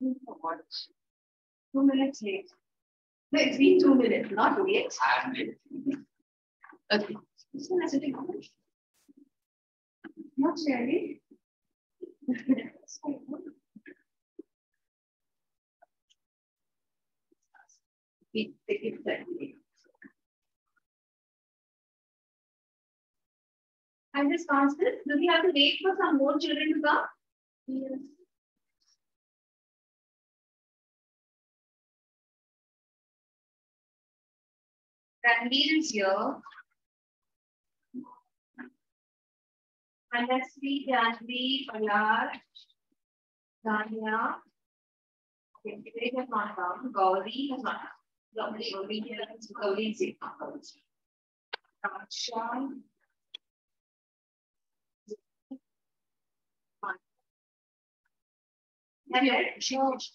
What? Two minutes late. No, it's been two minutes, not late. I'm. Okay. So that's a big one. Not really. Take it that way. This constant, do we have to wait for some more children to come? Yes. Ranveer is here. Manasvi, Janvi. Okay, they have not come. Gauri has not come. Gauri, Gauri, Gauri is here. Raksha. George.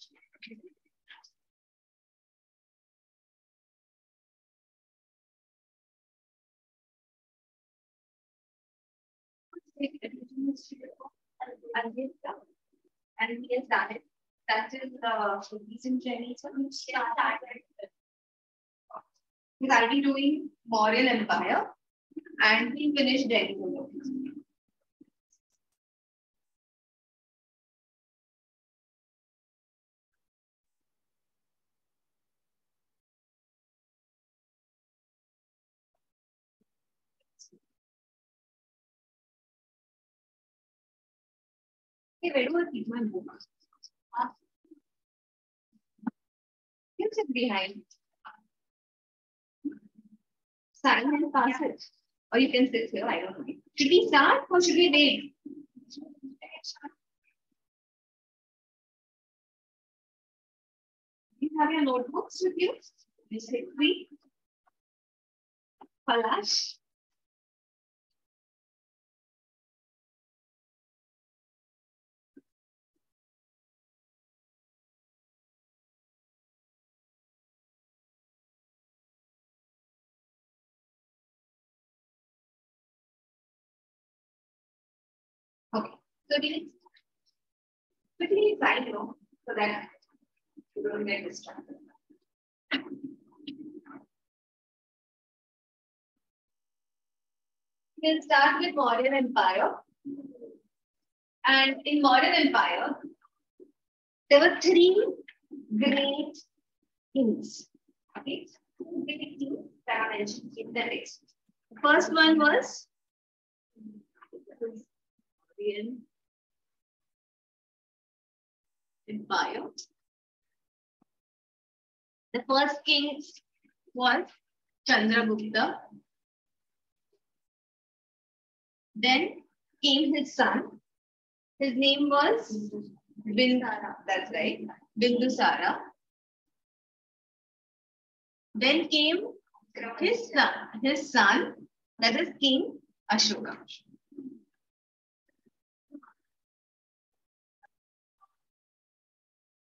And has done it. That is the recent journey. So He's already doing Mauryan Empire and he finished Delhi. You sit behind. Stand and pass it. Or you can sit here, I don't know. Should we start or should we wait? You have your notebooks with you? This is. Palash. So you quickly to know so that you don't get distracted. We'll start with Mauryan Empire. And in Mauryan Empire, there were three great kings. Okay, two great kings that are mentioned in the. The first one was Mauryan Empire. The first king was Chandragupta. Then came his son. His name was Bindusara. That's right. Bindusara. Then came his son, his son, that is King Ashoka.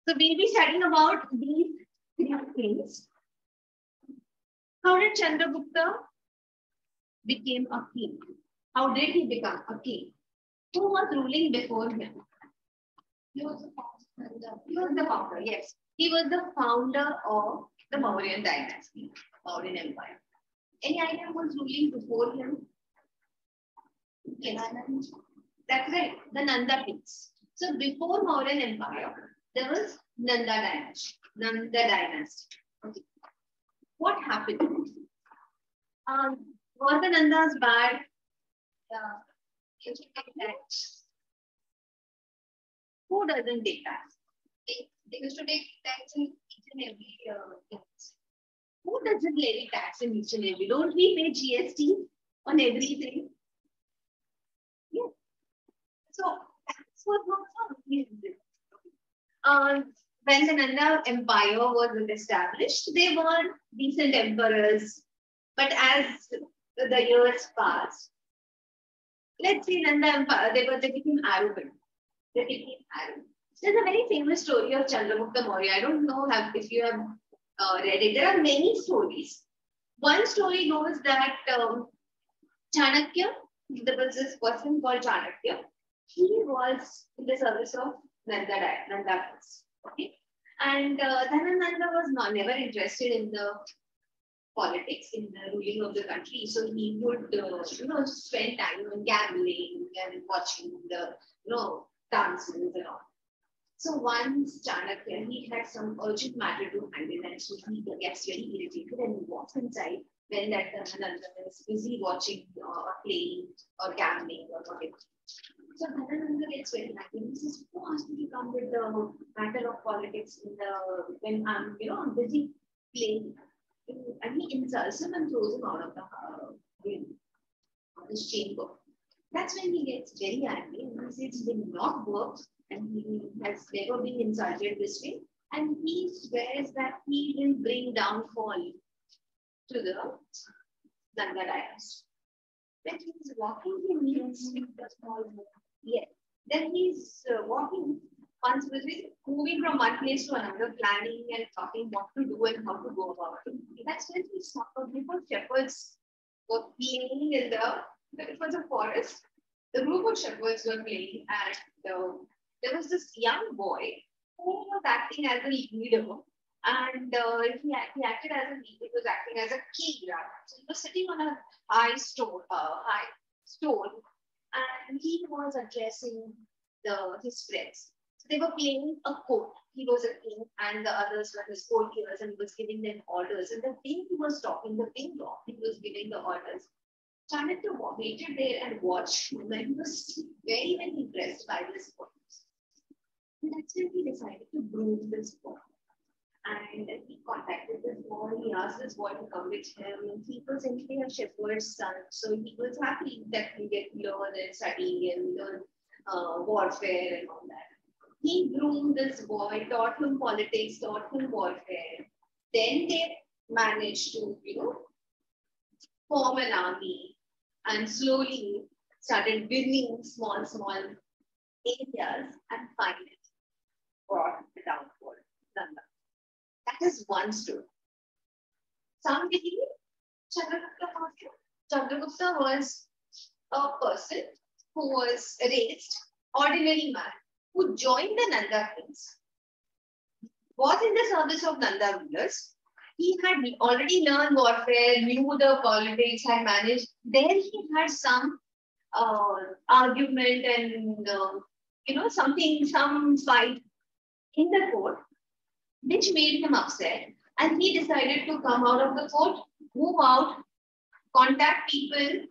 So we'll be studying about these three kings. How did Chandragupta became a king? How did he become a king? Who was ruling before him? He was the founder. He was the founder, yes. He was the founder of the Mauryan dynasty, Mauryan Empire. Any idea who was ruling before him? Yes. That's right, the Nanda kings. So before Mauryan Empire, there was Nanda dynasty. Nanda dynasty. Okay. What happened? Um, were the Nandas bad? Yeah. Tax. Who doesn't take tax? They, they used to take tax in each and every uh. Who doesn't levy tax in each and every? Don't we pay GST on everything? Yeah. So what was um, when the Nanda Empire was established, they were decent emperors. But as the years passed, let's see Nanda Empire, they were they became arrogant. They became arrogant. There's a very famous story of Chandragupta Maurya. I don't know have, if you have uh, read it. There are many stories. One story goes that um, Chanakya, there was this person called Chanakya. He was in the service of Nanda, Nanda was. Okay. And uh, Dhanananda was not, never interested in the politics, in the ruling of the country. So he would, uh, you know, spend time on gambling and watching the, you know, dances and all. So once Chanakya, he had some urgent matter to handle and so he gets very irritated and walks inside when that Dhanananda is busy watching or uh, playing or gambling or whatever. So Dhanananda gets very angry. He says, who asked me to come with the matter of politics in the when I'm, you know, I'm busy playing. And he insults him and throws him out of the uh, this chamber. That's when he gets very angry and he says he not work and he has never been insulted this way. And he swears that he will bring downfall to the Nanda dynasty. When he's walking, he meets the small Yes. Then he's uh, walking once with moving from one place to another, planning and talking what to do and how to go about it. That's when he saw a group of shepherds were playing in the, it was a forest. The group of shepherds were playing and the, there was this young boy who was acting as a leader and uh, he, he acted as a leader, he was acting as a king rather. So he was sitting on a high stone, uh, high stone and he was addressing the his friends. So they were playing a court. He was a king, and the others were his courtiers, and he was giving them orders. And the way he was talking, the dong, he was giving the orders. Chanakya waited there and watched him, and he was very, very impressed by this performance. And that's when he decided to groom this boy. And he contacted this boy, he asked this boy to come with him. And he was actually a shepherd's son. So he was happy that he get learn and study and learn uh, warfare and all that. He groomed this boy, taught him politics, taught him warfare. Then they managed to, you know, form an army and slowly started winning small, small areas and finally brought. That is one story. Someday, Chandragupta Chandragupta was a person who was raised, ordinary man, who joined the Nanda kings, was in the service of Nanda rulers. He had already learned warfare, knew the politics, had managed. There he had some uh, argument and, uh, you know, something, some fight in the court which made him upset. And he decided to come out of the fort, move out, contact people,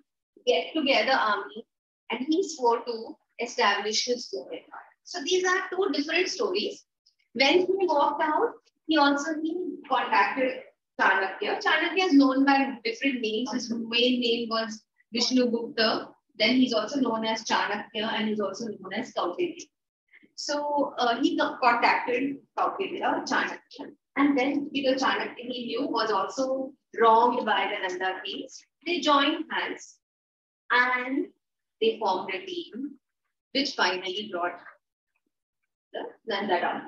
get together army, and he swore to establish his own. So these are two different stories. When he walked out, he also he contacted Chanakya. Chanakya is known by different names. His main name was Vishnu Gupta. Then he's also known as Chanakya and he's also known as Kautilya. So uh, he contacted Kautilya, Chanakya. And then because Chanakya he knew was also wronged by the Nanda kings, they joined hands and they formed a team which finally brought the Nanda down.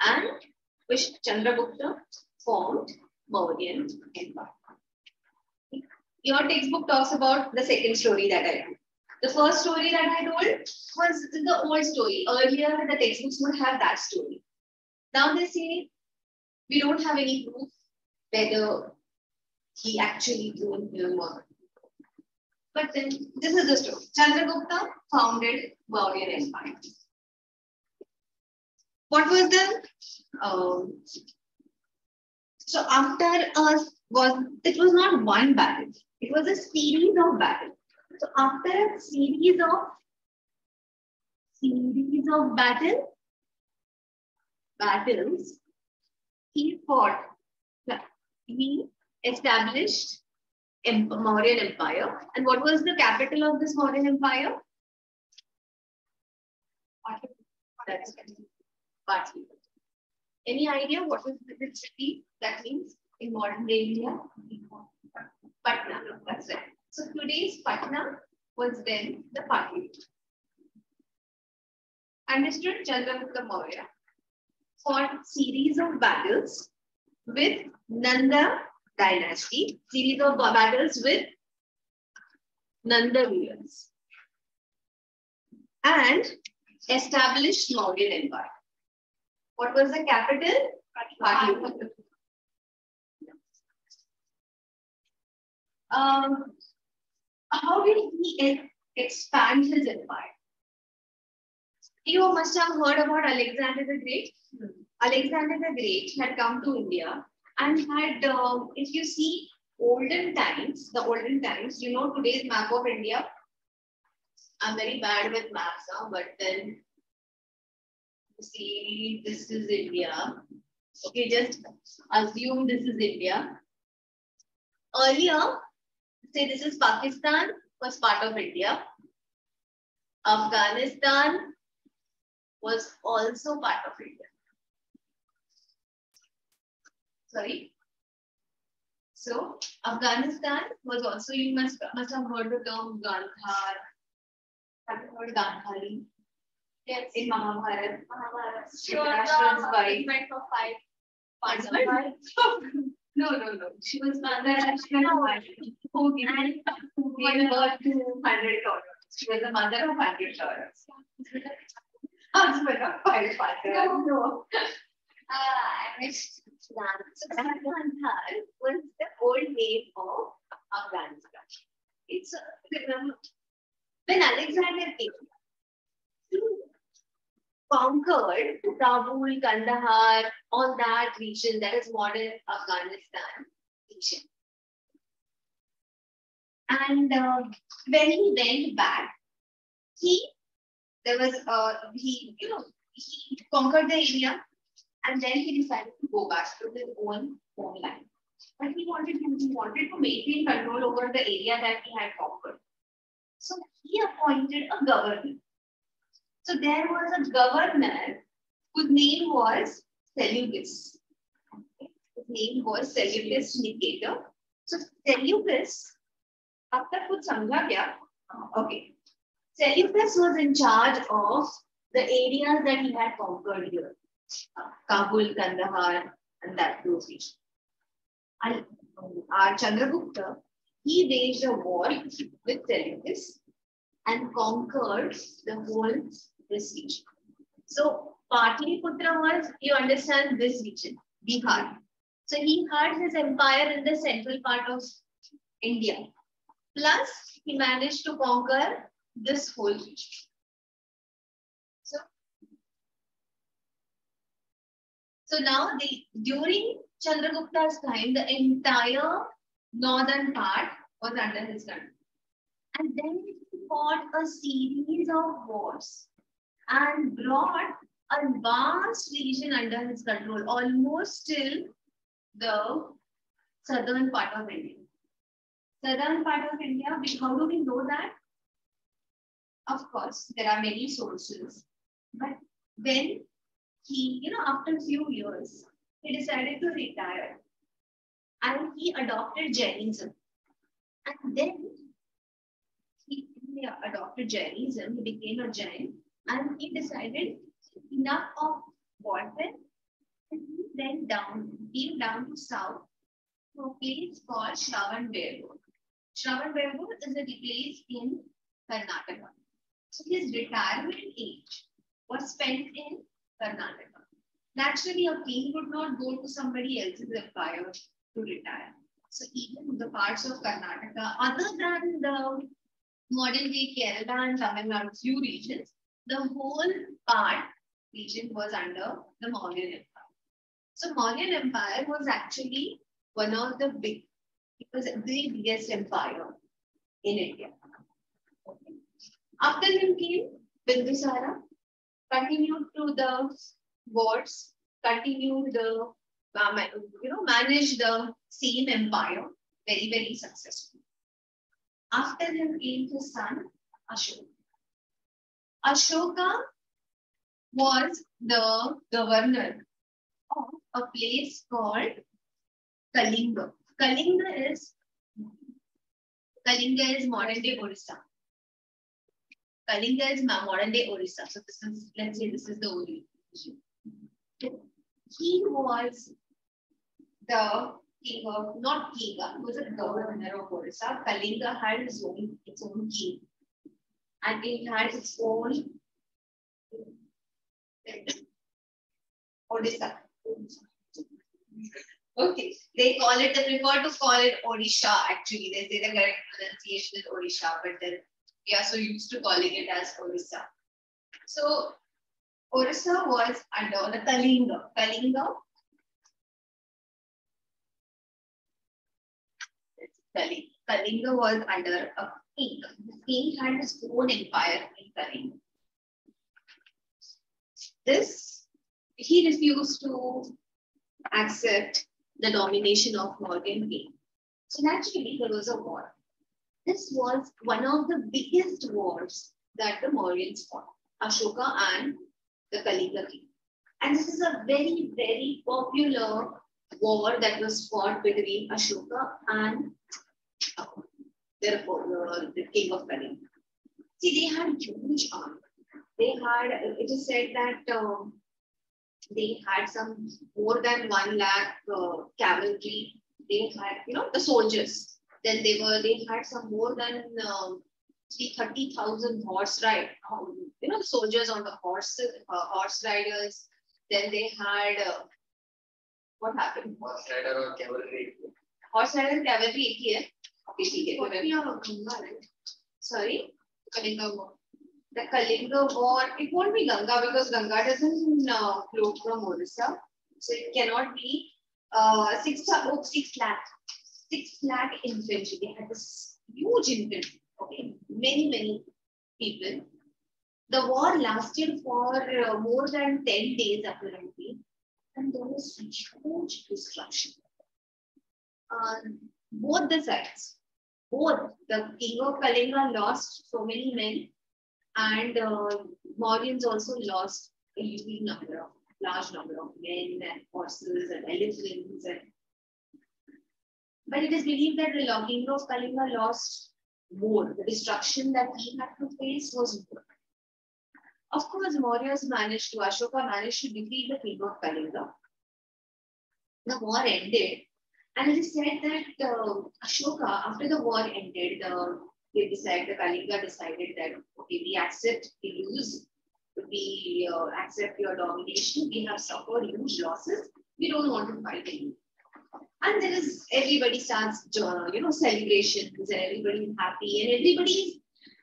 And which Chandragupta formed Mauryan Empire. Your textbook talks about the second story that I told. The first story that I told was the old story. Earlier, the textbooks would have that story. Now they say we don't have any proof whether he actually drew him or But then this is the story. Chandragupta founded Mauryan Empire. What was the um, so after us was it was not one battle, it was a series of battles. So after a series of series of battle battles, he fought. He established Mauryan Empire. And what was the capital of this Mauryan Empire? That's Patli. Any idea what was the city that means in modern day India? Patna. That's right. So today's Patna was then the Patliputra. Understood Chandragupta Maurya fought series of battles with Nanda dynasty, series of battles with Nanda rulers and established Mauryan Empire. What was the capital? Patliputra. Um, how did he expand his empire? You must have heard about Alexander the Great. Hmm. Alexander the Great had come to India and had, uh, if you see olden times, the olden times, you know today's map of India. I'm very bad with maps now, but then you see this is India. Okay, just assume this is India. Earlier, say this is Pakistan, was part of India. Afghanistan was also part of India. Sorry. So Afghanistan was also, you must, must have heard the term Gandhar. Have you heard Gandhari? Yes. In Mahabharata. Mahabharata. Sure, wife. for five. Husband? No, no, no. She was wife who gave, who gave birth to 100 daughters. She was the mother of 100 daughters. Husband of five fathers. No, no. Uh, I missed that. So Gandhar was the old name of Afghanistan. It's uh, when Alexander came, conquered Kabul, Kandahar, all that region that is modern Afghanistan region. And uh, when he went back, he there was uh, he you know he conquered the area and then he decided to go back to his own homeland. But he wanted to, he wanted to maintain control over the area that he had conquered. So he appointed a governor so there was a governor whose name was Seleucus. His name was Seleucus Nicator. So Seleucus, अब तक कुछ समझा क्या? Okay. Seleucus was in charge of the areas that he had conquered here. Kabul, Kandahar, and that those regions. And our Chandragupta, he waged a war with Seleucus and conquered the whole region. So Patliputra was, you understand this region, Bihar. So he had his empire in the central part of India. Plus, he managed to conquer this whole region. So, so now the during Chandragupta's time, the entire northern part was under his control. And then he fought a series of wars and brought a vast region under his control, almost till the southern part of India. Southern part of India, how do we know that? Of course, there are many sources. But when he, you know, after a few years, he decided to retire and he adopted Jainism. And then he, he adopted Jainism, he became a Jain and he decided enough of water and he went down, came down to south to a place called Shravanabelagola. Shravanabelagola is a place in Karnataka. So his retirement age was spent in Karnataka. Naturally, a king would not go to somebody else's empire to retire. So even the parts of Karnataka, other than the modern day Kerala and Tamil Nadu, few regions, the whole part region was under the Mauryan Empire. So Mauryan Empire was actually one of the big, it was the biggest empire in India. After him came Bindusara, continued to the wars, continued the, uh, you know, managed the same empire very, very successfully. After him came his son Ashoka. Ashoka was the governor of a place called Kalinga. Kalinga is Kalinga is modern day Orissa. Kalinga is modern day Orissa. So this is let's say this is the origin. He was the king of not king, he was a governor of Orissa. Kalinga had his own its own king and it had its own Odisha. Okay, they call it, they prefer to call it Odisha actually. They say the correct pronunciation is Odisha, but then we are so used to calling it as Orissa. So, Orissa was under the Kalinga. Kalinga. Kalinga was under a king. The king had his own empire in Kalinga. This, he refused to accept the domination of Mauryan king. So naturally, there was a war. This was one of the biggest wars that the Mauryans fought, Ashoka and the Kalinga king. And this is a very, very popular war that was fought between Ashoka and uh, the, king of Kalinga. See, they had huge army. They had, it is said that um, they had some more than one lakh uh, cavalry. They had, you know, the soldiers. Then they were, they had some more than um, 30,000 horse ride, um, you know, the soldiers on the horse, uh, horse riders. Then they had, uh, what happened? Horse rider or cavalry. Horse rider cavalry here. Sorry? Kalinga War. The Kalinga War, it won't be Ganga because Ganga doesn't uh, flow from Orissa. So it cannot be uh, six, oh, six lakh. Six lakh infantry. They had this huge infantry. Okay, many, many people. The war lasted for uh, more than 10 days apparently. And there was huge destruction. Um, both the sides, both the king of Kalinga lost so many men and uh, Mauryans also lost a huge number of, large number of men and horses and elephants. And... But it is believed that the king of Kalinga lost more. The destruction that he had to face was more. Of course, Mauryas managed to, Ashoka managed to defeat the king of Kalinga. The war ended and it is said that uh, Ashoka, after the war ended, the, they decided, the Kalinga decided that, okay, we accept, we lose, we uh, accept your domination, we have suffered huge losses, we don't want to fight anymore. And there is, everybody starts, you know, celebrations and everybody is happy and everybody is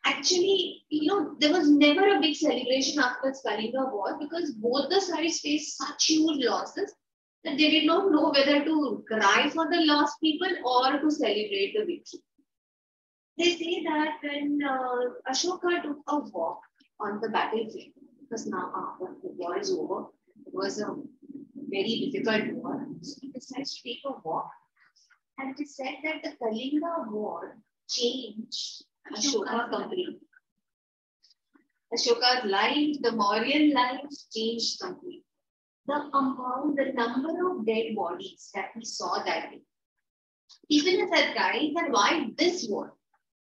actually, you know, there was never a big celebration after the Kalinga war because both the sides faced such huge losses that they did not know whether to cry for the lost people or to celebrate the victory. They say that when uh, Ashoka took a walk on the battlefield, because now after uh, the war is over, it was a very difficult war. So he decides to take a walk. And it is said that the Kalinga war changed Ashoka completely. Ashoka's life, the Mauryan life changed completely the amount, the number of dead bodies that we saw that day. Even a surprise that why this war?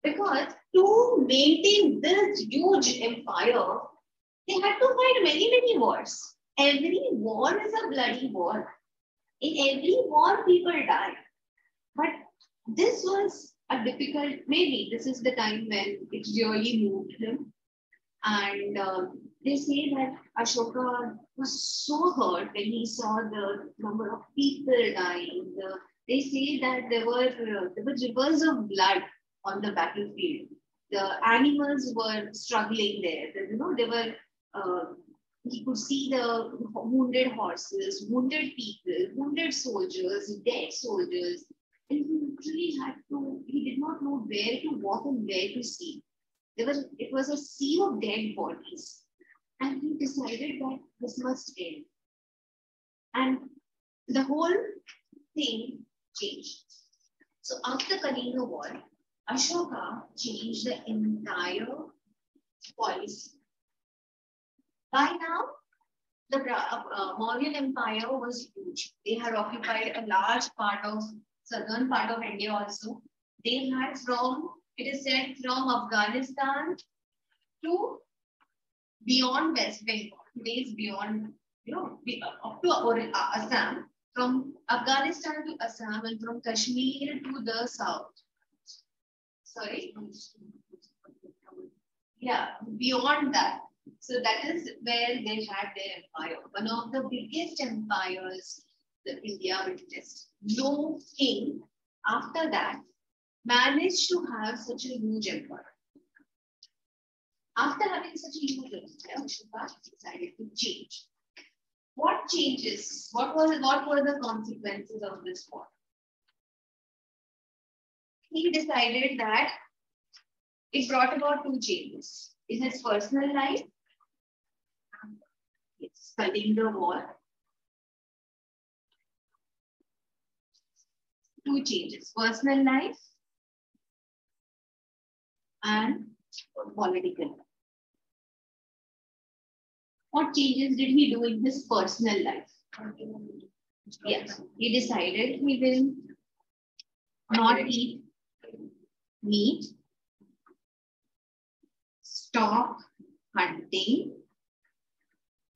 Because to maintain this huge empire, they had to fight many, many wars. Every war is a bloody war. In every war, people die. But this was a difficult, maybe this is the time when it really moved him. And um, they say that Ashoka was so hurt when he saw the number of people dying. The, they say that there were uh, there were rivers of blood on the battlefield. The animals were struggling there. The, you know, they were. Uh, he could see the wounded horses, wounded people, wounded soldiers, dead soldiers, and he literally had to. He did not know where to walk and where to see. There was it was a sea of dead bodies and he decided that this must end. And the whole thing changed. So after Kalinga War, Ashoka changed the entire policy. By now, the uh, uh, Mauryan Empire was huge. They had occupied a large part of southern part of India also. They had from, it is said, from Afghanistan to beyond West Bengal, days beyond, you know, up to uh, Assam, from Afghanistan to Assam and from Kashmir to the south. Sorry? Yeah, beyond that, So that is where they had their empire. One of the biggest empires that India witnessed. No king after that managed to have such a huge empire. After having such a huge empire, Ashoka decided to change. What changes? What was what were the consequences of this war? He decided that it brought about two changes. In his personal life, It's studying the war, two changes, personal life and political life. What changes did he do in his personal life? Yes, he decided he will not eat meat, stop hunting,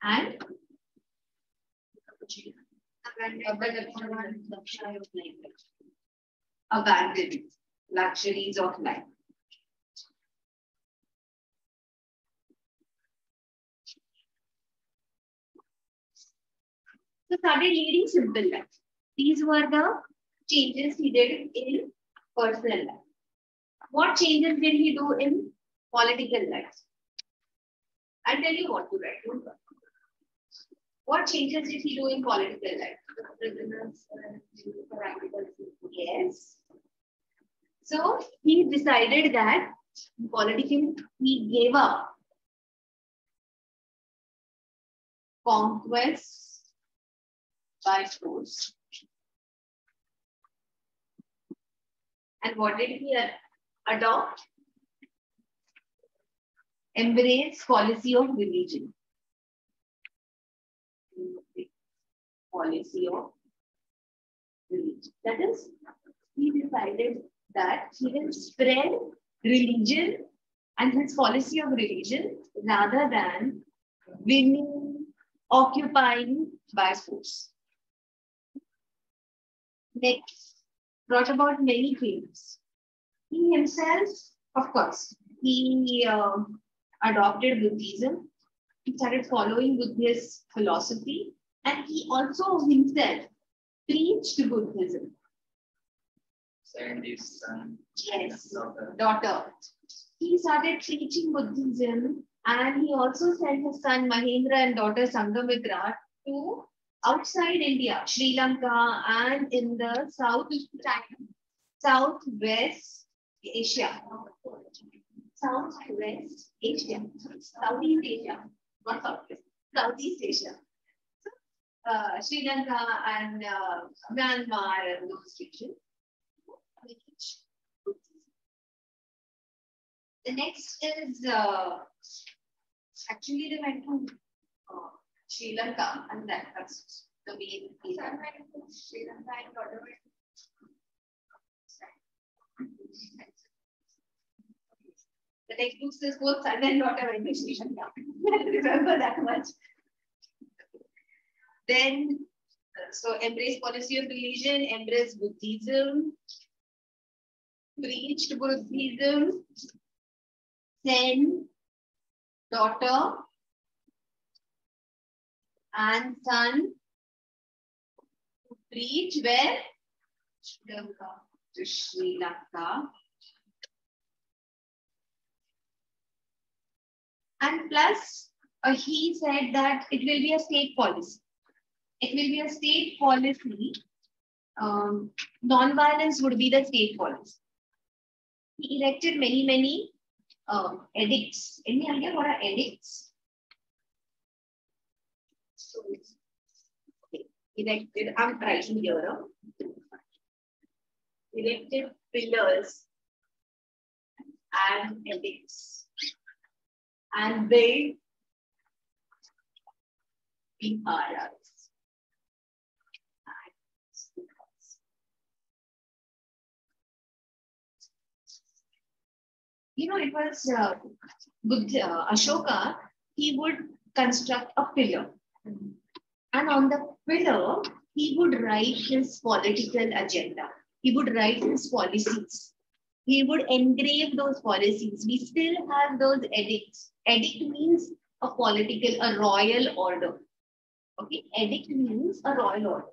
and abandon luxuries of life. So started leading simple life. These were the changes he did in personal life. What changes did he do in political life? I'll tell you what to write. What changes did he do in political life? Yes. So he decided that political, he gave up conquest by force. And what did he adopt? Embrace policy of religion. policy of religion. That is, he decided that he will spread religion and his policy of religion rather than winning, occupying by force. Brought about many claims. He himself, of course, he uh, adopted Buddhism. He started following Buddhist philosophy and he also himself preached Buddhism. And his son. Yes, Daughter. daughter. He started preaching Buddhism and he also sent his son Mahendra and daughter Sanghamitra to outside India, Sri Lanka and in the south southwest Asia. Southwest Asia. Southeast Asia. Not southwest. Southeast Asia uh, Sri Lanka and uh, Myanmar and those regions. The next is uh, actually they went to uh, Sri Lanka and that, that's the main reason. Sri Lanka and The textbook says both son and daughter went to Sri Lanka. Remember that much. Then, so embrace policy of religion, embrace Buddhism, preached Buddhism, send daughter and son to preach where? Sri Lanka. To Sri Lanka. And plus, uh, he said that it will be a state policy it will be a state policy. Um, non-violence would be the state policy. He elected many, many um, edicts. Any idea what are edicts? So, okay. elected, I'm writing here. Elected pillars and edicts and build viharas. you know, it was uh, Buddha, Ashoka, he would construct a pillar. And on the pillar, he would write his political agenda. He would write his policies. He would engrave those policies. We still have those edicts. Edict means a political, a royal order. Okay, edict means a royal order.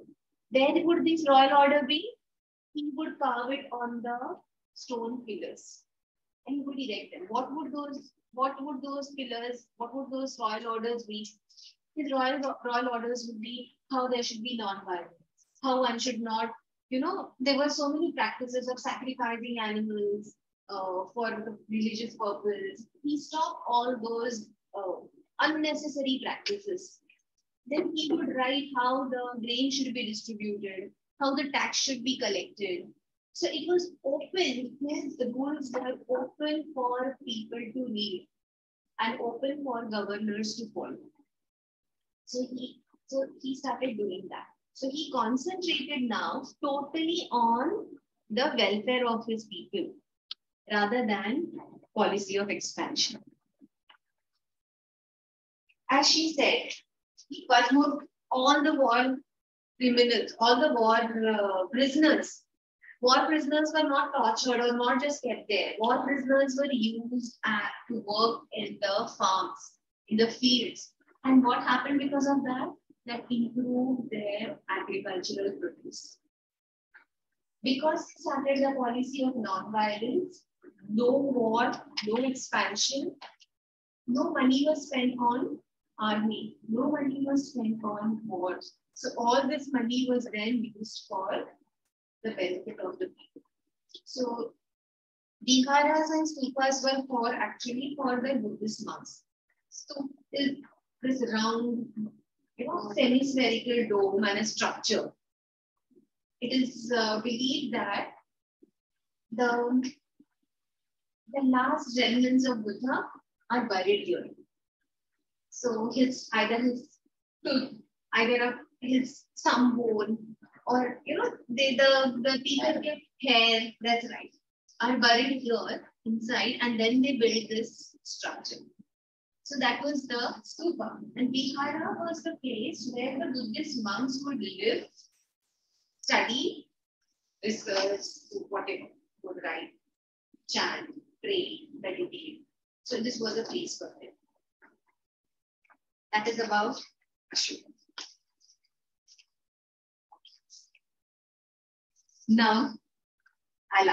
Where would this royal order be? He would carve it on the stone pillars and he would erect them. What would those what would those pillars, what would those royal orders be? His royal royal orders would be how there should be non-violence, how one should not, you know, there were so many practices of sacrificing animals uh, for religious purpose. He stopped all those uh, unnecessary practices. Then he would write how the grain should be distributed, how the tax should be collected. So it was open, his the rules were open for people to read and open for governors to follow. So he so he started doing that. So he concentrated now totally on the welfare of his people rather than policy of expansion. As she said, he more all the war criminals, all the war uh, prisoners. War prisoners were not tortured or not just kept there. War prisoners were used at, to work in the farms, in the fields. And what happened because of that? That improved their agricultural produce. Because he started the policy of non-violence, no war, no expansion, no money was spent on army, no money was spent on wars. So all this money was then used for the benefit of the people. So viharas and stupas were for actually for the Buddhist monks. So this round, you know, semi-spherical dome and a structure. It is uh, believed that the the last remnants of Buddha are buried here. So his either his tooth, either his some bone, or you know, they the the people get hair, that's right, are buried here inside, and then they build this structure. So that was the stupa. And Vihara was the place where the Buddhist monks would live, study, research, whatever, would write, chant, pray, meditate. So this was a place for them. That is about Ashoka. Now, I'll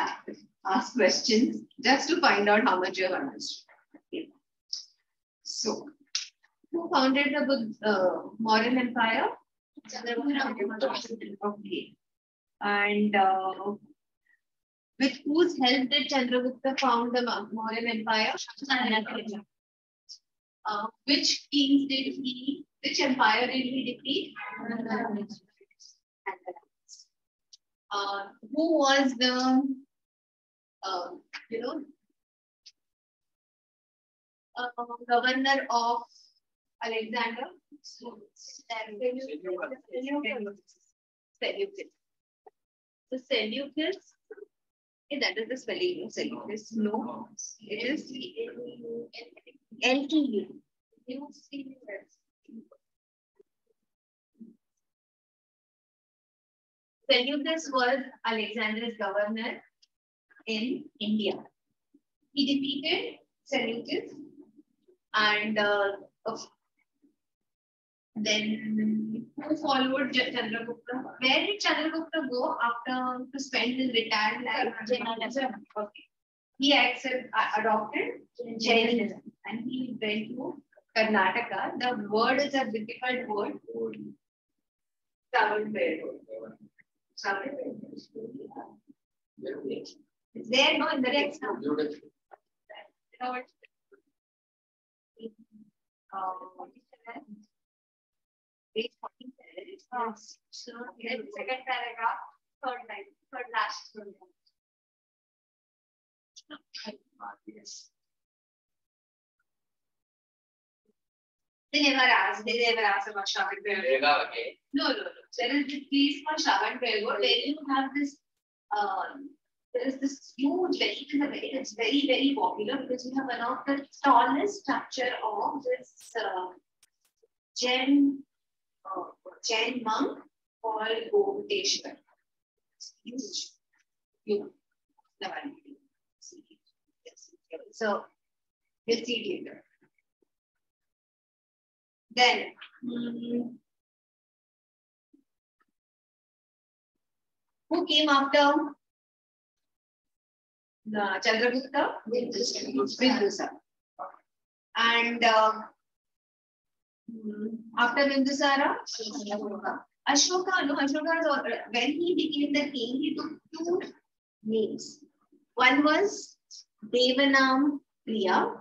ask, questions just to find out how much you have understood. So, who founded the uh, Mauryan Empire? Okay. And uh, with whose help did Chandragupta found the Mauryan Empire? Uh, which kings did he, which empire did he defeat? Uh, who was the, uh, you know, uh, governor of Alexander? Seleucus. The Seleucus Okay, that is the spelling of Seleucus. No, it is LTU. Seleucus was Alexander's governor in India. He defeated Seleucus and uh, then who followed Chandragupta? Where did Chandragupta go after to spend his retired life? Okay. He accepted, uh, adopted Jainism and he went to Karnataka. The word is a difficult word. It's there, no, in the next now. Uh, page 47. So, second paragraph, third line, third last. Yes. They never asked, they never asked about Shravan Belur. No, no, no. There is this place called Shravan Belur where you have this, um, there is this huge vehicle, it's very, very popular because we have one of the tallest structure of this uh, Jain uh, Jain monk called Gomteshwar. Huge. Huge. So we'll see later. Then, hmm, who came after the Chandragupta? Bindusara. And uh, hmm, after Bindusara? Ashoka, no, Ashoka, uh, when he became the king, he took two names. One was Devanam Priya,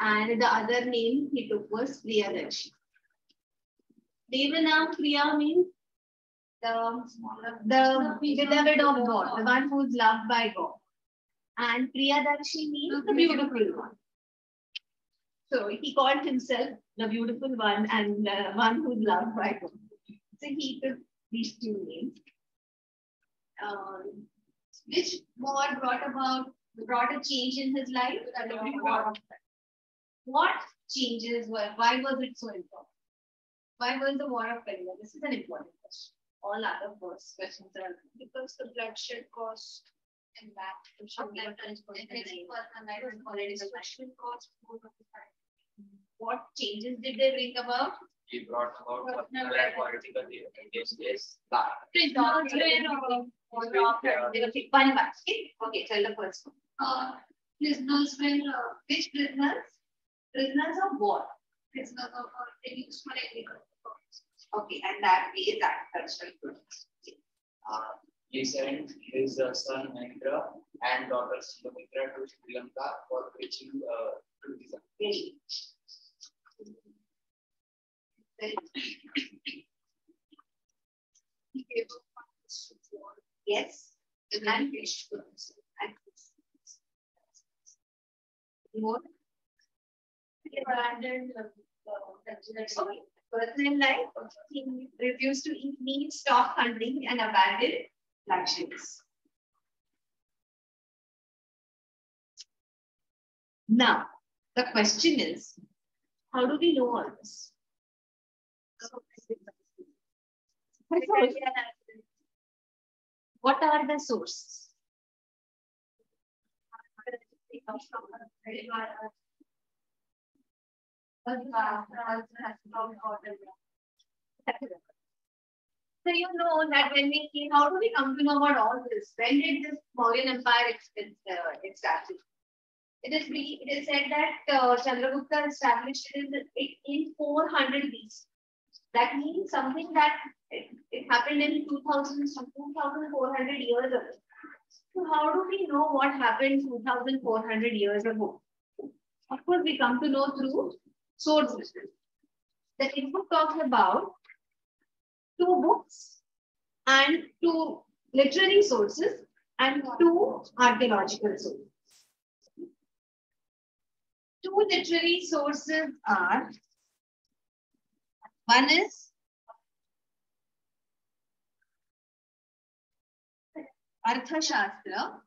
and the other name he took was Priyadarshi. Devanam Priya means the, the beloved of God, the one who is loved by God. And Priyadarshi means the beautiful one. So he called himself the beautiful one and the one who is loved by God. So he took these two names. Um, which war brought about brought a change in his life? What changes were? Why was it so important? Why was the war of Peria? This is an important question. All other first questions are because the bloodshed caused and that The transportation costs. what changes did they bring about? He brought about personal and political changes. Okay, one by Okay, tell the first one. Uh, prisoners were, uh, Which prisoners? Prisoners of war. prisoners of, uh, they used for agriculture. Okay, and that is agricultural products. Uh, he sent his uh, son Mahendra and daughter Sumitra to Sri Lanka for preaching uh, Buddhism. Very. Very. He gave up funds to war. Yes. And fish. And more. He abandoned uh, uh, the Okay. Personal life, he refused to eat meat, stop hunting, and abandoned luxuries. Now, the question is, how do we know all this? What are the sources? So you know that when we see, how do we come to know about all this? When did this Mauryan Empire uh, establish? It is, it is said that uh, Chandragupta established it in, in 400 BC. That means something that it, it happened in 2000, 2400 years ago. So how do we know what happened 2400 years ago? Of course, we come to know through sources. The textbook talks about two books and two literary sources and two archaeological sources. Two literary sources are one is Arthashastra.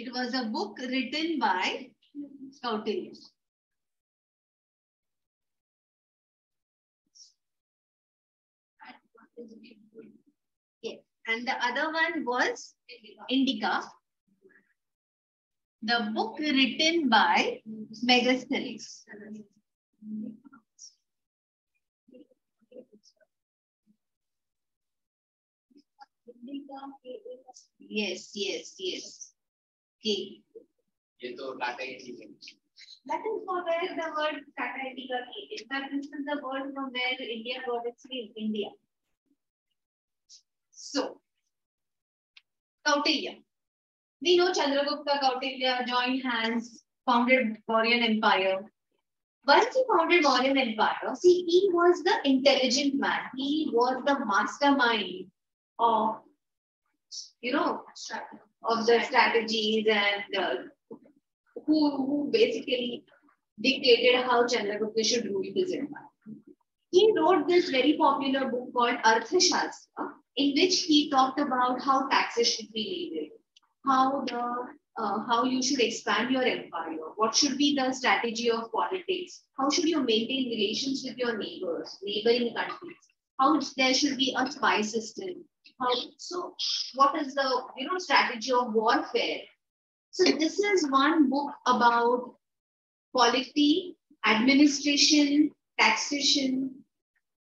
It was a book written by Kautilya. Yes. And the other one was Indica. The book written by Megasthenes. Yes, yes, yes. Okay. ये तो टाटा ही है That is for where the word Tata Indica came. In fact, this is the word from where India got its name, India. So, Kautilya. We know Chandragupta Kautilya joined hands, founded Mauryan Empire. Once he founded Mauryan Empire, see, he was the intelligent man. He was the mastermind of, you know, of the strategies and uh, who, who basically dictated how Chandragupta should rule his empire. He wrote this very popular book called Arthashastra, in which he talked about how taxes should be levied, how the uh, how you should expand your empire, what should be the strategy of politics, how should you maintain relations with your neighbors, neighboring countries, how there should be a spy system, how so what is the you know strategy of warfare So this is one book about polity, administration, taxation.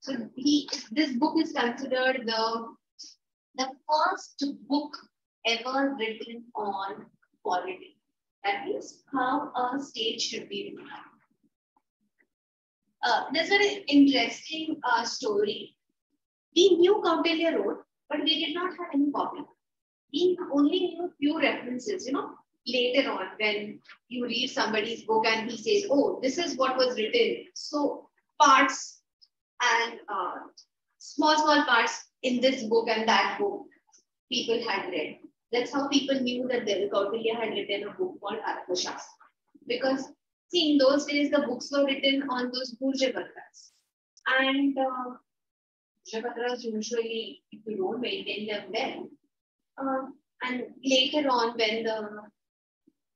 So he, this book is considered the, the first book ever written on polity. That means how a state should be run. Uh, there's an interesting uh, story. We knew Kautilya wrote, but we did not have any copy. We only knew few references, you know, later on when you read somebody's book and he says, oh, this is what was written. So parts and uh, small, small parts in this book and that book people had read. That's how people knew that Kautilya had written a book called Arthashastra. Because see, in those days, the books were written on those Bhujapatras. And uh, Bhujapatras usually, if you don't maintain them well, uh, and later on when the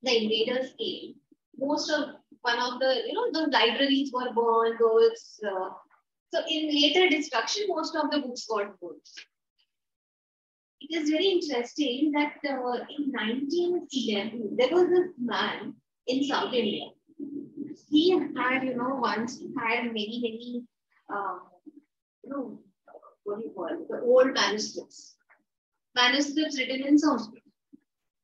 the invaders came, most of one of the you know the libraries were burned. Those uh, so in later destruction, most of the books got burned. It is very interesting that uh, in 1911 there was this man in South India. He had you know once had many many uh, you know what do you call it the old manuscripts manuscripts written in Sanskrit.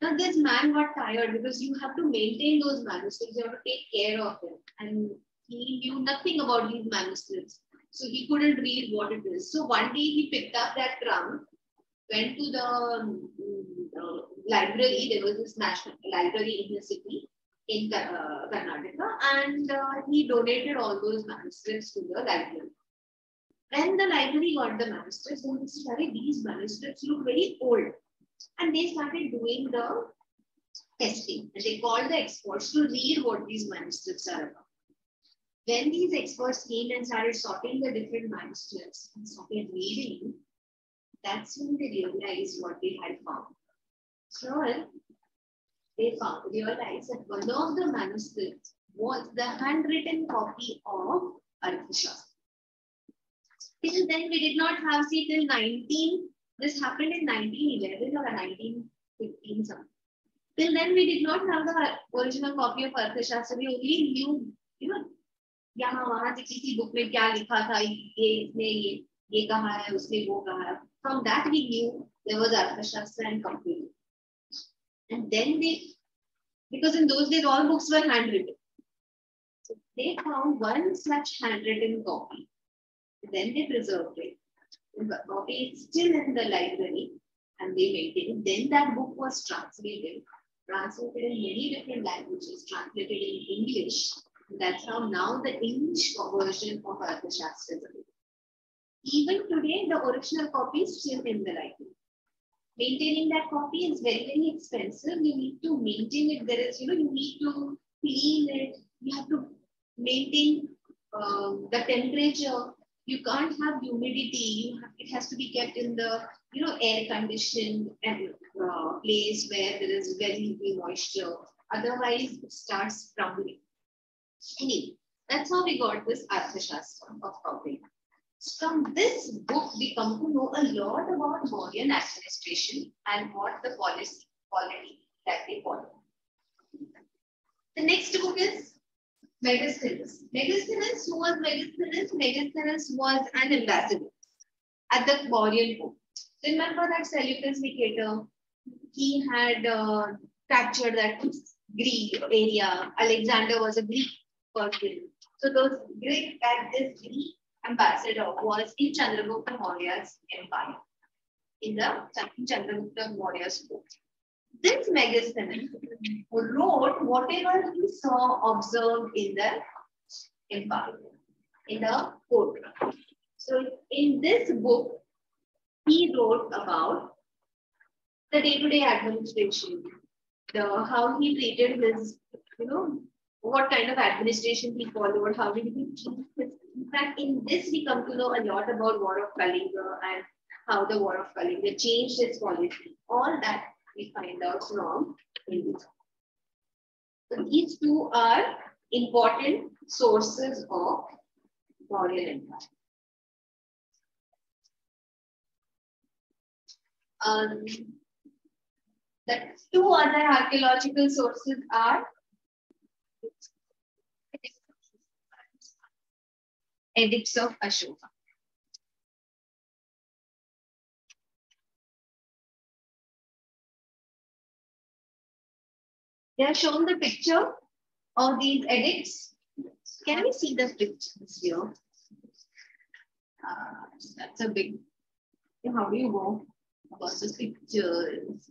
Now this man got tired because you have to maintain those manuscripts, you have to take care of them. And he knew nothing about these manuscripts. So he couldn't read what it is. So one day he picked up that trunk, went to the uh, library. There was this national library in the city in uh, Karnataka, and uh, he donated all those manuscripts to the library. When the library got the manuscripts, they said, these manuscripts look very old. And they started doing the testing. And they called the experts to read what these manuscripts are about. When these experts came and started sorting the different manuscripts and started reading, that's when they realized what they had found. So they found realized that one of the manuscripts was the handwritten copy of Arthashastra. Till then, we did not have, see, till 19, this happened in 1911 or 1915 something. Till then, we did not have the original copy of Arthashastra. We only knew, you know, यहाँ वहां से किसी book में क्या लिखा था ये इसने ये ये कहा है उसने वो कहा है from that we knew there was Arthashastra and Kautilya and then they because in those days all books were handwritten so they found one such handwritten copy then they preserved it. The copy is still in the library and they maintain it. Then that book was translated, translated in many different languages, translated in English. That's how now the English version of Arthashastra is available. Even today, the original copy is still in the library. Maintaining that copy is very, very expensive. You need to maintain it. There is, you know, you need to clean it. You have to maintain um, the temperature you can't have humidity. Have, it has to be kept in the you know air conditioned and uh, place where there is very little moisture. Otherwise, it starts crumbling. Anyway, that's how we got this Arthashastra of Kautilya. From this book, we come to know a lot about Mauryan administration and what the policy quality that they follow. The next book is Megasthenes. Megasthenes, who was Megasthenes? Megasthenes was an ambassador at the Mauryan court. Remember that Seleucus Nicator? He had uh, captured that Greek area. Alexander was a Greek person. So those Greek that this Greek ambassador was in Chandragupta Maurya's empire, in the Chandragupta Maurya's court. This Megasthenes wrote whatever he saw observed in the empire, in the court. So in this book, he wrote about the day-to-day -day administration, the how he treated his, you know, what kind of administration he followed, how did he treat his. In fact, in this we come to know a lot about War of Kalinga and how the War of Kalinga changed its policy. All that we find out from So these two are important sources of Mauryan Empire. Um, The two other archaeological sources are edicts of Ashoka. They have shown the picture of these edits. Can we see the pictures here? Uh, that's a big. How do you go about the pictures?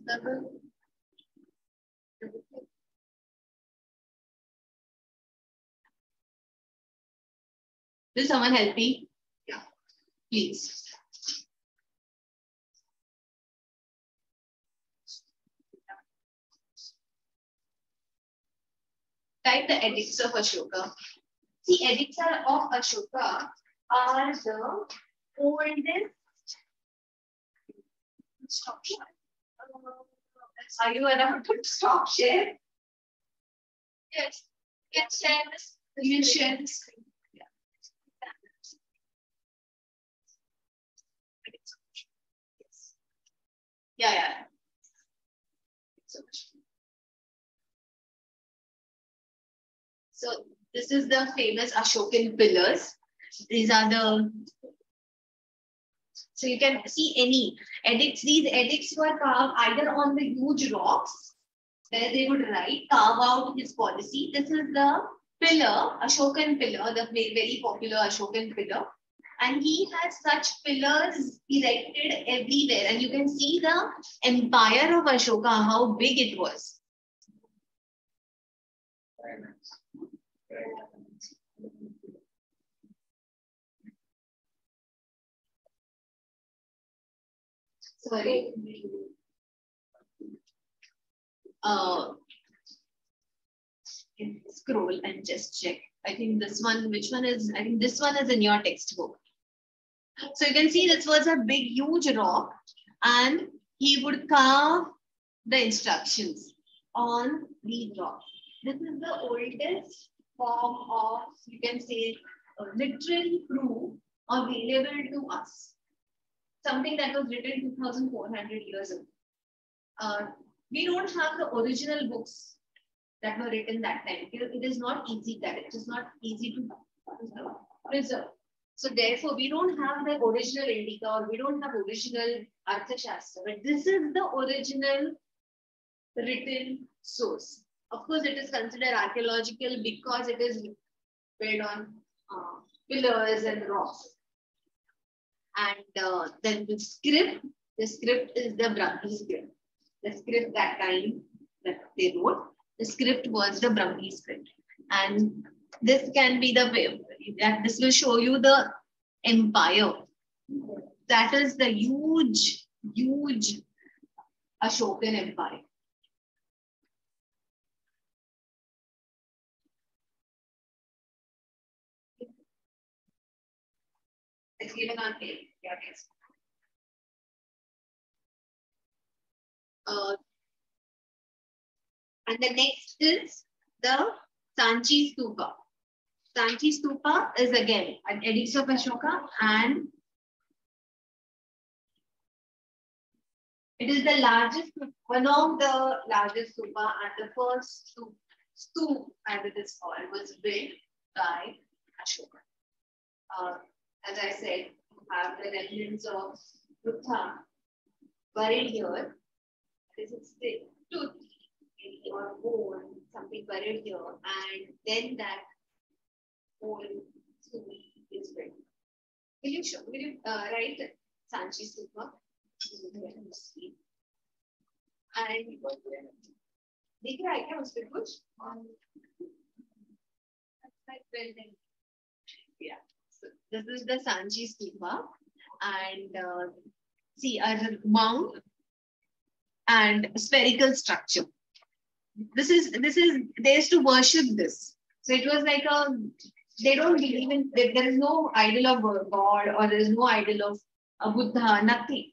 Will someone help me? Yeah, please. Type the edicts of Ashoka. The edicts of Ashoka are the oldest. Stop share. Are you allowed to stop share? Yes. Can share this. You can share the screen. Yeah. Yeah, yeah. So much. So this is the famous Ashokan pillars. These are the so you can see any edicts. These edicts were carved either on the huge rocks where they would write, carve out his policy. This is the pillar, Ashokan pillar, the very popular Ashokan pillar. And he has such pillars erected everywhere. And you can see the empire of Ashoka, how big it was. Very nice. Very nice. Sorry. Uh, scroll and just check. I think this one, which one is, I think this one is in your textbook. So you can see this was a big, huge rock and he would carve the instructions on these rocks. This is the oldest form of, you can say, literal proof available to us. Something that was written 2,400 years ago. Uh, we don't have the original books that were written that time. It is not easy that it is not easy to preserve. So therefore, we don't have the original Indica or we don't have original Arthashastra, but this is the original written source. Of course, it is considered archaeological because it is built on uh, pillars and rocks. And uh, then the script, the script is the Brahmi script. The script that time that they wrote, the script was the Brahmi script. And this can be the way that this will show you the empire. That is the huge, huge Ashokan empire. It's on. Yeah. Uh, and the next is the Sanchi Stupa. Sanchi Stupa is again an edicts of Ashoka and it is the largest, one of the largest stupa and the first stupa, stup as it is called, was built by Ashoka. Uh, as I said, uh, have the remnants of Buddha buried here. This is the tooth or bone, something buried here, and then that bone soon is ready. Will you show, will you uh, write Sanchi Stupa? And Did you है क्या उस पर कुछ building this is the Sanchi Stupa. And uh, see a mount and spherical structure. This is this is they used to worship this. So it was like a they don't believe in there, is no idol of God or there is no idol of a Buddha, nothing.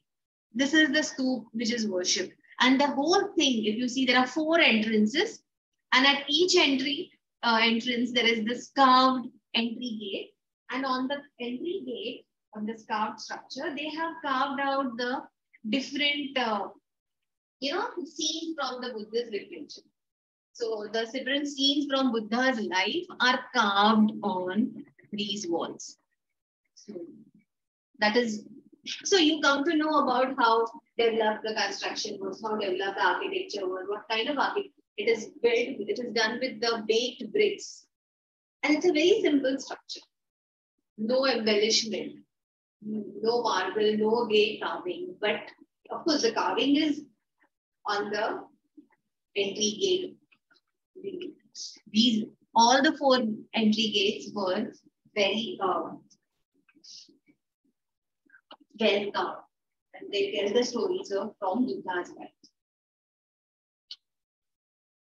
This is the stoop which is worshipped. And the whole thing, if you see, there are four entrances, and at each entry uh, entrance there is this carved entry gate, and on the entry gate of this carved structure, they have carved out the different uh, you know, scenes from the Buddha's literature. So the different scenes from Buddha's life are carved on these walls. So that is, so you come to know about how developed the construction was, how developed the architecture was, what kind of architecture it is built, it is done with the baked bricks. And it's a very simple structure. No embellishment, no marble, no gate carving. But of course, the carving is on the entry gate. These all the four entry gates were very uh, well carved. And they tell the stories of from Buddha's life.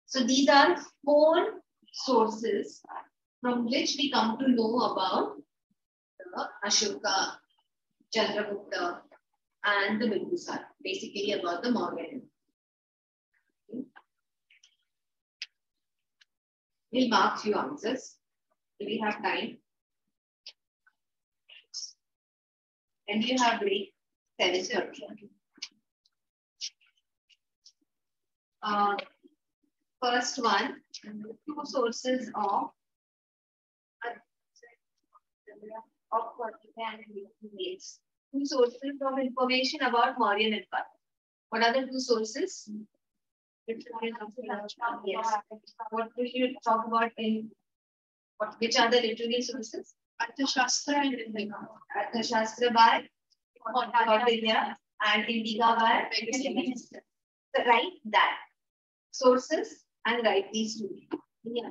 So these are four sources from which we come to know about the Ashoka, Chandragupta, and the Bindusar, basically about the Mauryan. We'll mark few answers. Do we have time? And you have break? Seven thirty. Uh, first one, two sources of of emails. Two sources of information about Mauryan Empire. What are the two sources? Yes. What we should talk about in what which are the literary sources? Arthashastra and Indica. Arthashastra by Kautilya and Indica by So write that sources and write these two. Yeah.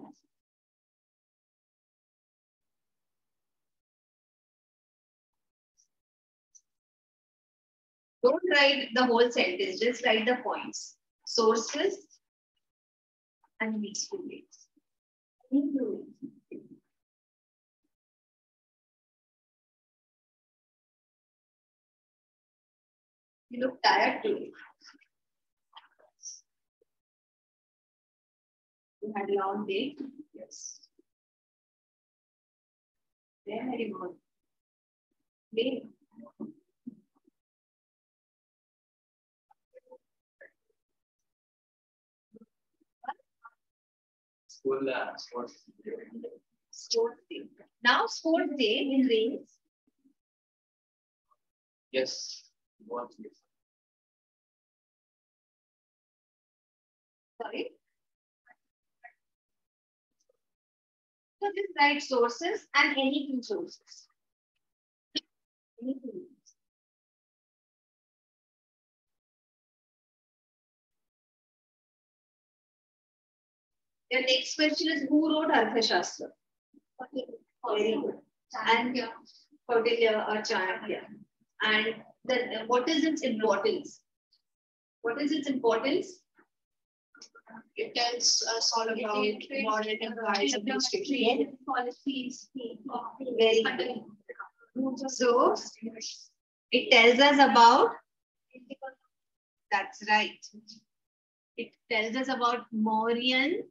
Don't write the whole sentence, just write the points. Sources and ways. You look tired too. You had a long day? Yes. Very good. Day. School uh, sports. Sports day. Now sports day in rains. Yes. What is Sorry. So this write sources and any two sources. Any The next question is who wrote Arthashastra? Very good. And Kautilya or Chanakya. And then what is its importance? What is its importance? It tells us all about Mauryan empires administration. Policies. Very good. So it tells us about, that's right. It tells us about Mauryan,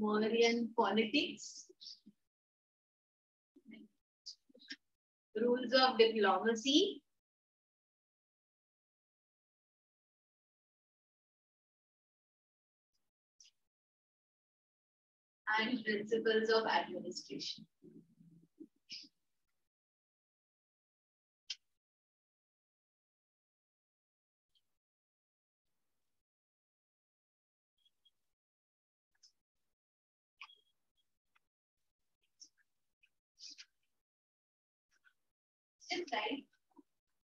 Mauryan politics, rules of diplomacy, and principles of administration. Write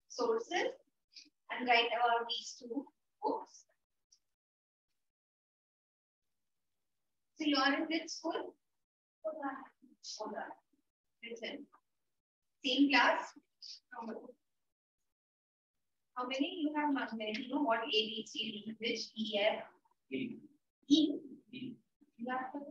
sources and write about these two books. So you are in which school? Listen. Same class? How many you have not many? You know what A, B, C, D, which E, F, E? E? E. You have to-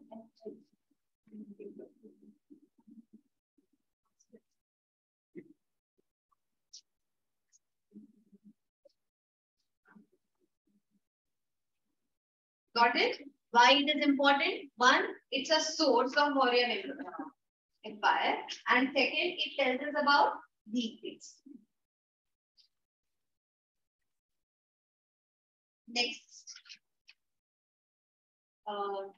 Got it? Why it is important? One, it's a source of Mauryan Empire. And second, it tells us about the things. Next. Uh,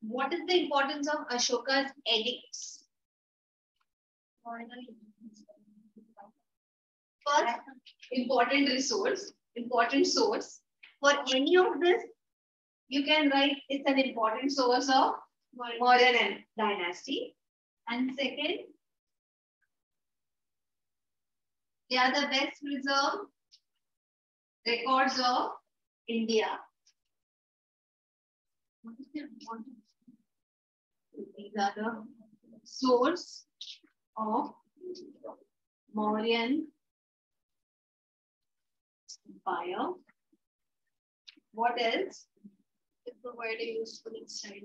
what is the importance of Ashoka's edicts? First, important resource, important source. For any of this, you can write it's an important source of Mauryan dynasty. And second, they are the best preserved records of India. These are the source of Mauryan Empire. What else? Provide a useful insight.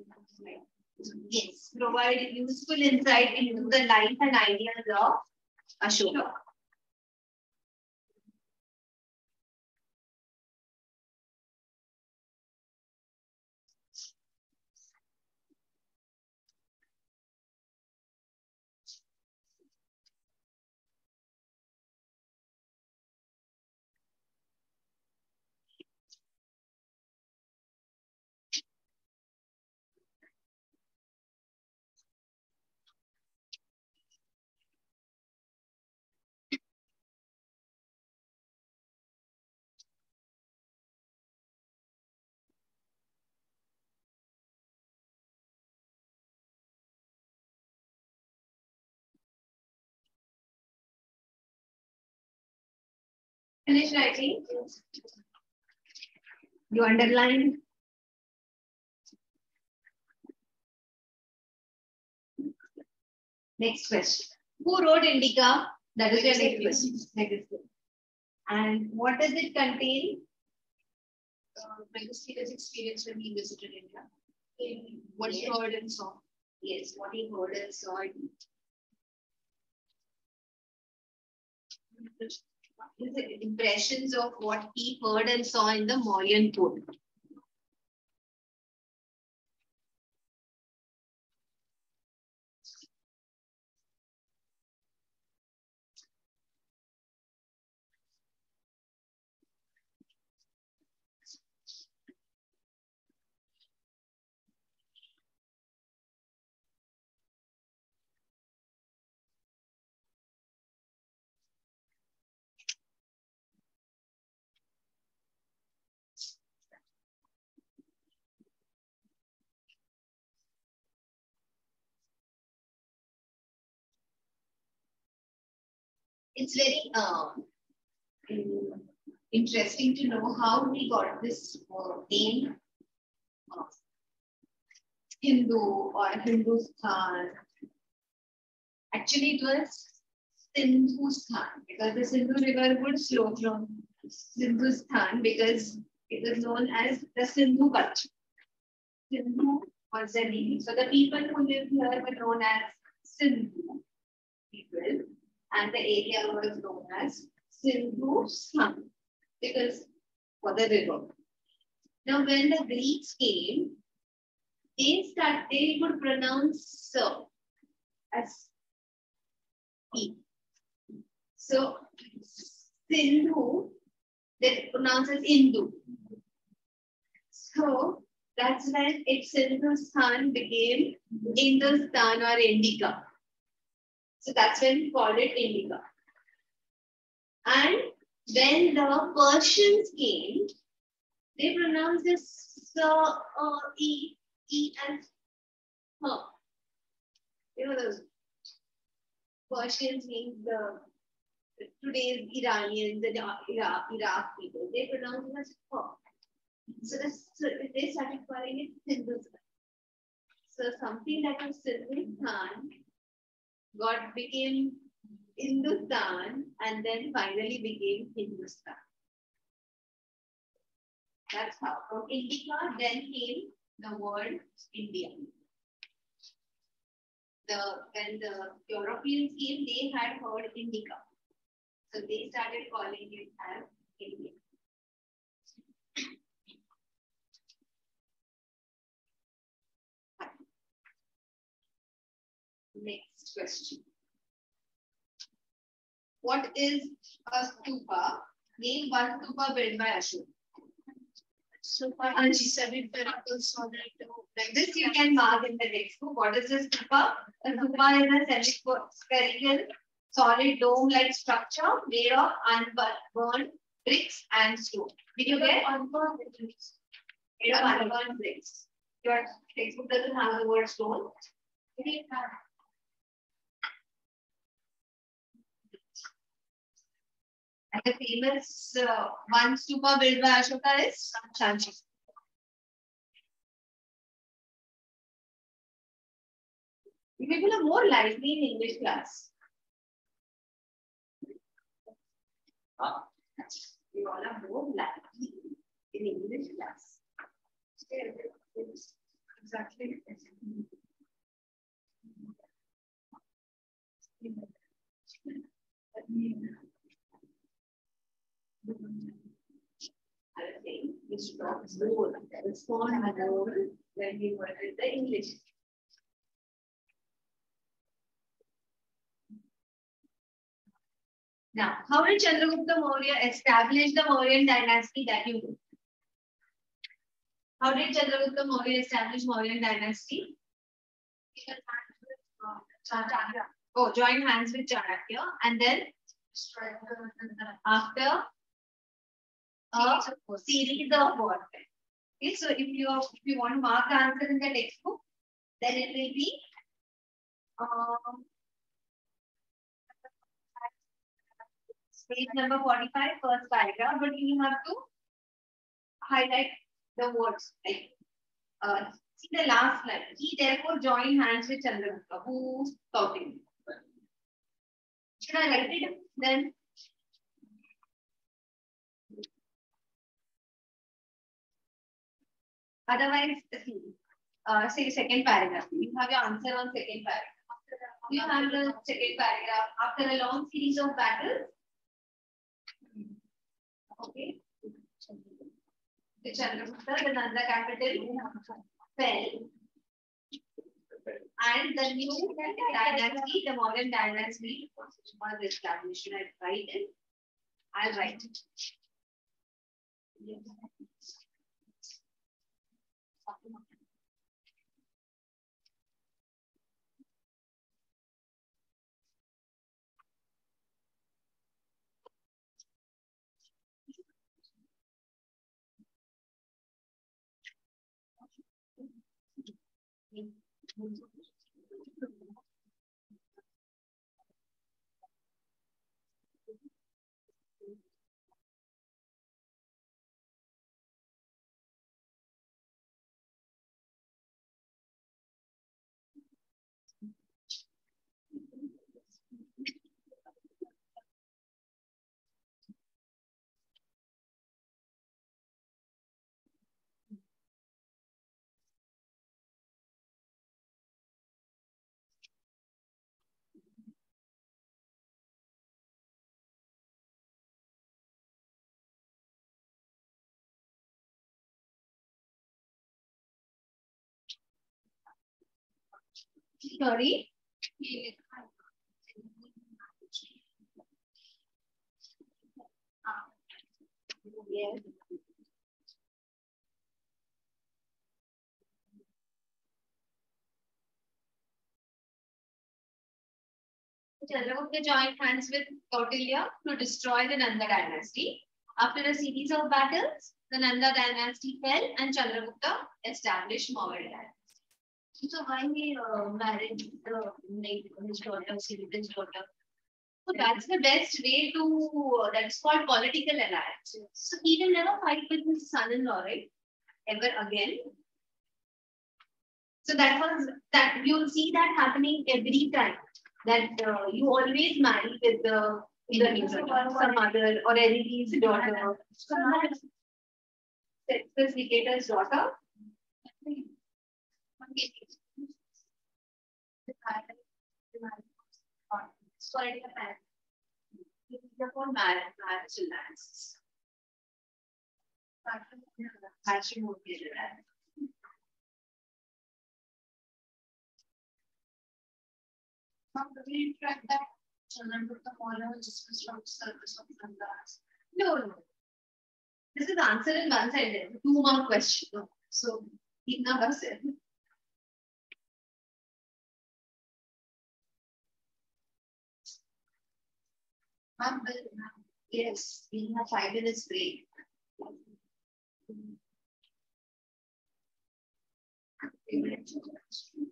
Yes, provide useful insight into the life and ideas of Ashoka. Finish writing. You underline. Next question. Who wrote Indica? That is your next question. Next question. And what does it contain? Uh, Megasthenes experience when he visited India. In What he Yes. heard and saw. Yes, what he heard and saw. His impressions of what he heard and saw in the Mauryan court. It's very uh, interesting to know how we got this uh, name of Hindu or Hindustan. Actually, it was Sindhustan because the Sindhu River would flow from Sindhustan because it was known as the Sindhu culture. Sindhu was the name. So the people who lived here were known as Sindhu people and the area was known as Sindhustan because for the river. Now, when the Greeks came, they start they would pronounce so as he. So Sindhu, they pronounce as Hindu. So that's when it's Sindhustan became Hindustan or Indica. So that's when we called it Indica. And when the Persians came, they pronounced this uh, uh, E, E as her. You know, the Persians means the today's Iranians and Iraq, Iraq people, they pronounce it as her. So, this, so they started calling it Hindustan. So something that was Hindustan got became Hindustan and then finally became Hindustan. That's how from Indica then came the word India. The when the Europeans came, they had heard Indica. So they started calling it as India. Next question. What is a stupa? Name one stupa built by. So far, seven miracles solid. Like this you can mark in the textbook. What is a stupa? A stupa is a spherical solid dome-like structure made of unburned bricks and stone. Did you get? Unburned. bricks? Made of unburned bricks. Your textbook doesn't have the word stone. And the famous uh, one stupa built by Ashoka is Sanchi. People are more lively in English class. Huh? You all are more lively in English class. Exactly. I was saying, we should talk more, respond more when we were the English. Now, how did Chandragupta Maurya establish the Mauryan dynasty that you know? How did Chandragupta Maurya establish Mauryan dynasty? Oh, join hands with Chanakya and then after a series of warfare. Okay, so if you if you want to mark the answer in the textbook, then it will be um, page number 45, first paragraph, but you have to highlight the words like uh, see the last line. He therefore joined hands with Chandragupta, who's talking. Should I write it then? Otherwise, uh, say second paragraph. You have your answer on second paragraph. You have the second paragraph. After a long series of battles, okay, the Chandragupta, the Nanda capital, fell. And the new dynasty, the Mauryan dynasty, was established. I write it? I'll write it. Thank you. Sorry. Yes. Chandragupta joined hands with Kautilya to destroy the Nanda dynasty. After a series of battles, the Nanda dynasty fell and Chandragupta established Maurya dynasty. So why he uh, married uh, like his daughter, his daughter? So that's the best way to, uh, that's called political alliance. So he will never fight with his son-in-law, right? Ever again. So that was, that you'll see that happening every time. That uh, you always marry with the, either some other or anybody's daughter. This dictator's daughter. Political marriage. Therefore, marriage, marriage alliances. Matrimonial alliance. We track that children with the model just from service of Nandas. No, no. This is answer in one sentence. Two mark question. So, इतना बस है. Ma'am, yes, we have five minutes break.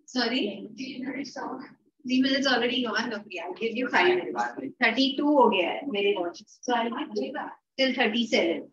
Sorry? Three minutes already gone. Okay, I'll give you five minutes. 32 हो गया है मेरे watch. So I'll give till 37.